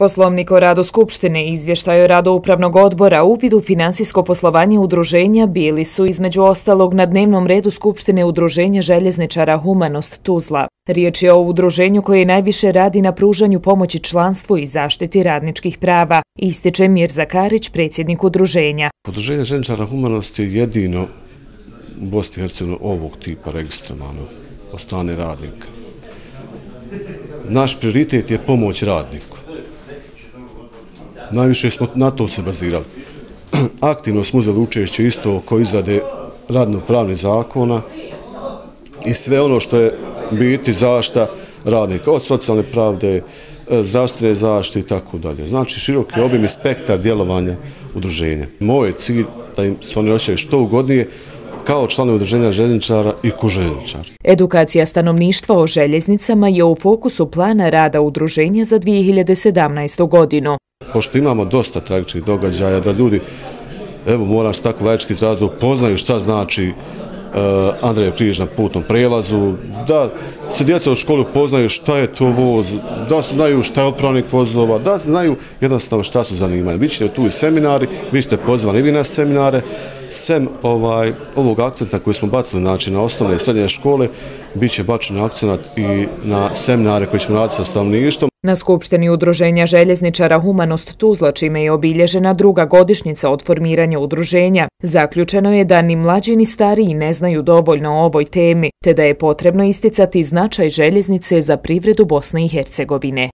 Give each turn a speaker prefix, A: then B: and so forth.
A: Poslovnik o radu Skupštine i izvještaj o radu Upravnog odbora u vidu finansijsko poslovanje udruženja bili su između ostalog na dnevnom redu Skupštine udruženja željezničara Humanost Tuzla. Riječ je o udruženju koje najviše radi na pružanju pomoći članstvu i zaštiti radničkih prava, ističe Mir Zakarić, predsjednik udruženja.
B: Udruženje željezničara Humanost je jedino u Bosni i Hercegovini ovog tipa registrovano od strane radnika. Naš prioritet je pomoć radniku najviše smo na to se bazirali. Aktivno smo uzeli učešće isto oko izrade radno-pravne zakona i sve ono što je biti zašta radnika, od socijalne pravde, e, zdravstvene zaštite i tako dalje. Znači široki obim i spektar djelovanja udruženja. Moj je cilj da im se oni osjećaju što ugodnije, kao članovi udruženja željezničara i koželjničara.
A: Edukacija stanovništva o željeznicama je u fokusu plana rada udruženja za 2017. godinu
B: pošto imamo dosta tragičnih događaja, da ljudi, evo moram se tako laički izraziti, poznaju šta znači Eh, Andreja križ na putnom prelazu, da se djeca u školi poznaju šta je to voz, da se znaju šta je otpravnik vozova, da se znaju jednostavno šta su zanimaju. Vi ćete tu i seminari, vi ste pozvani i vi na seminare, sem ovaj, ovog akcenta koji smo bacili znači, na osnovne i srednje škole, bit će bačen akcent i na seminare koji ćemo raditi sa stavništom.
A: Na Skupštini udruženja željezničara Humanost Tuzla, čime je obilježena druga godišnjica od formiranja udruženja, zaključeno je da ni mlađi ni stariji ne znaju dovoljno o ovoj temi, te da je potrebno isticati značaj željeznice za privredu Bosne i Hercegovine.